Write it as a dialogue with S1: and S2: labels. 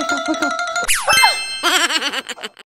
S1: wake up, wake up.